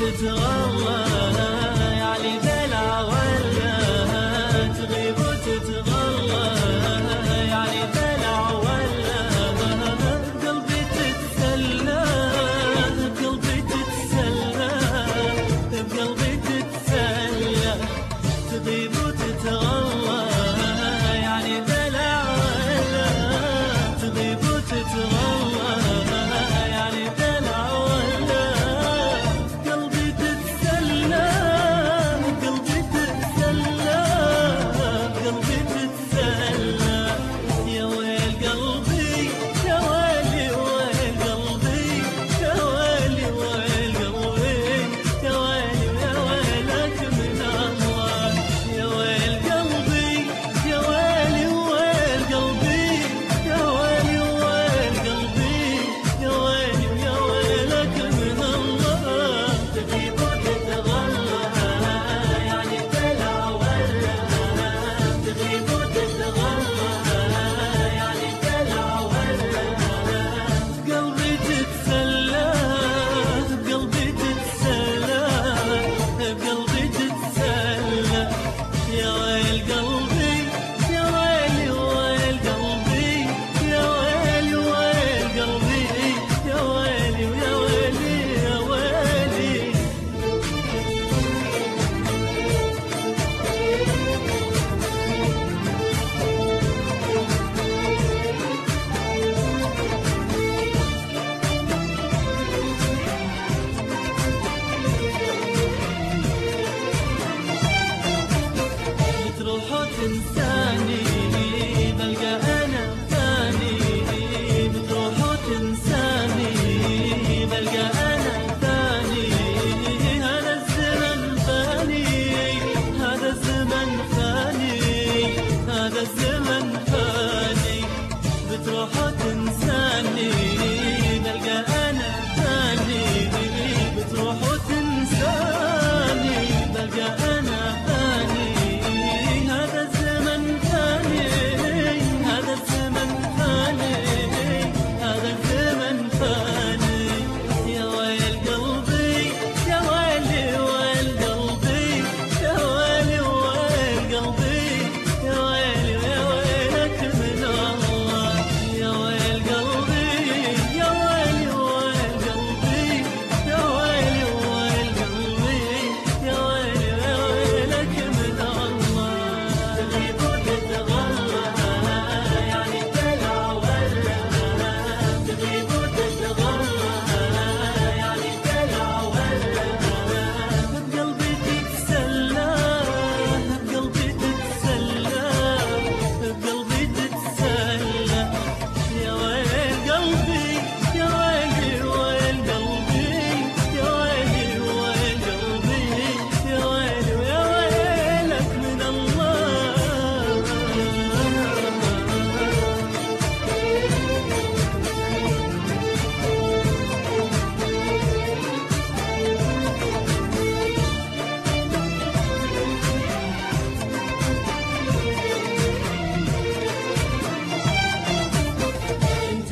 تغيب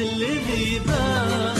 اللي بيبان.